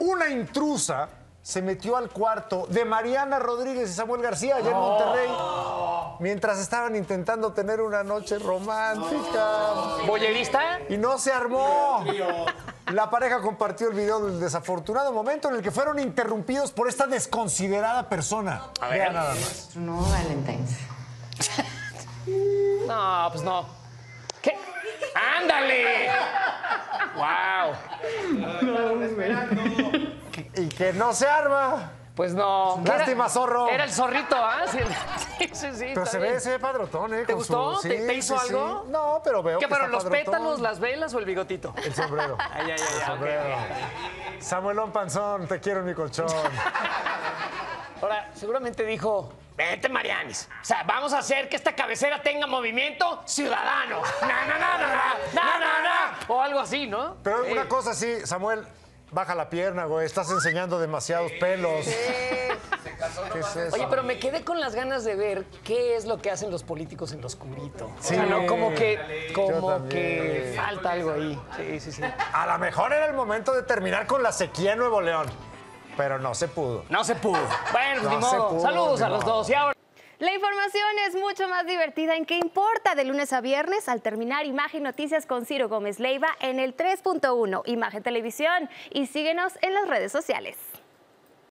Una intrusa se metió al cuarto de Mariana Rodríguez y Samuel García allá en Monterrey mientras estaban intentando tener una noche romántica. ¿Boyerista? Y no se armó. La pareja compartió el video del desafortunado momento en el que fueron interrumpidos por esta desconsiderada persona. A ver. Vean nada más. No, Valentine's. No, pues no. ¿Qué? ¡Ándale! ¡Wow! Y que no se arma. Pues no. Lástima, Era- zorro. Era el zorrito, ¿ah? Sí, sí, sí. sí, Pero se ve, se ve padrotón, ¿eh? ¿Te su- gustó? ¿Te- hizo sí, sí. algo? No, pero veo ¿Qué que fueron los padrotón. pétalos, las velas o el bigotito? El sombrero. Ay, ay, ay, El ok, sombrero. ok. Samuelón Panzón, te quiero en mi colchón. Ahora, seguramente dijo, vete Marianis. O sea, vamos a hacer que esta cabecera tenga movimiento ciudadano. Na, na, na, na, na, na, na, na. O algo así, ¿no? Pero Eh, una cosa sí, Samuel, baja la pierna, güey. Estás enseñando demasiados pelos. ¿Qué es eso? Oye, pero me quedé con las ganas de ver qué es lo que hacen los políticos en lo oscurito. O sea, Sí. ¿no? Como que, como que falta algo ahí. Sí, sí, sí. A lo mejor era el momento de terminar con la sequía en Nuevo León. Pero no se pudo. No se pudo. Bueno, No ni se modo. pudo, Saludos ni a los modo. dos. Y ahora. La información es mucho más divertida en qué importa de lunes a viernes al terminar Imagen Noticias con Ciro Gómez Leiva en el 3.1 Imagen Televisión y síguenos en las redes sociales.